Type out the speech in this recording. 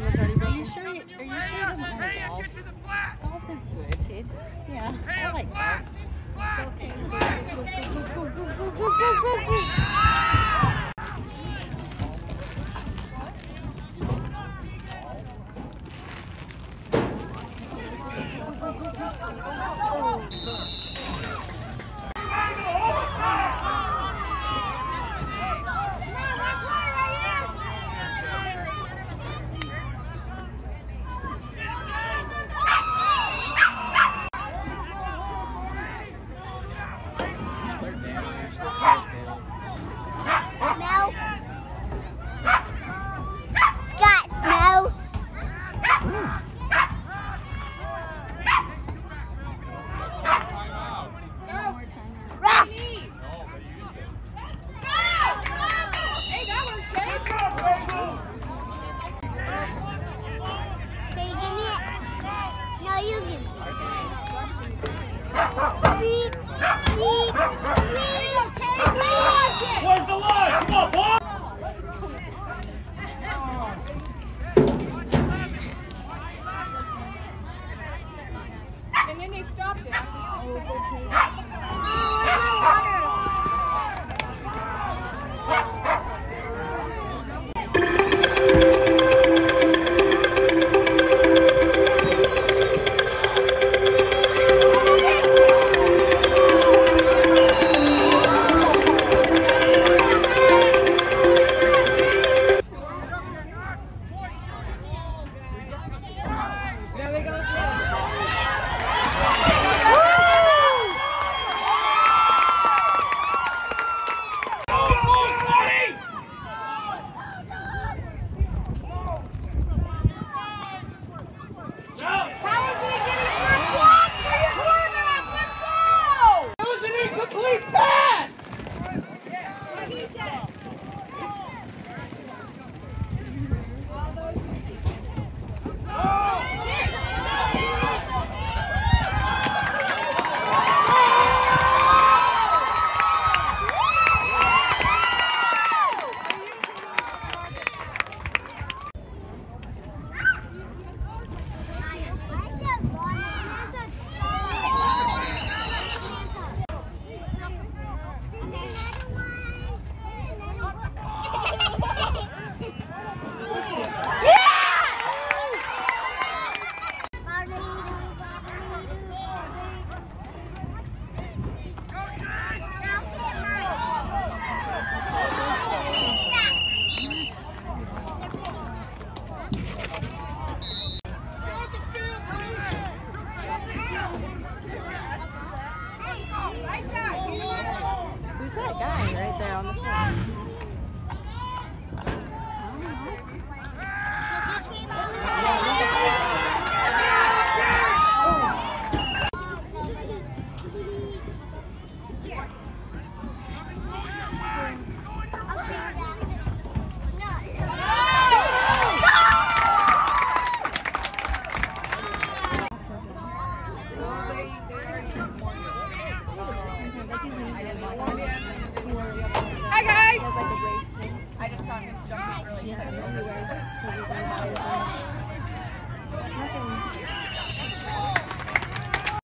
that's already Are you sure? Are you sure he doesn't like golf? Golf is good, kid. Yeah, I like golf. Where's the line? Come on, boy! And then they stopped it. ela não pode. Yeah,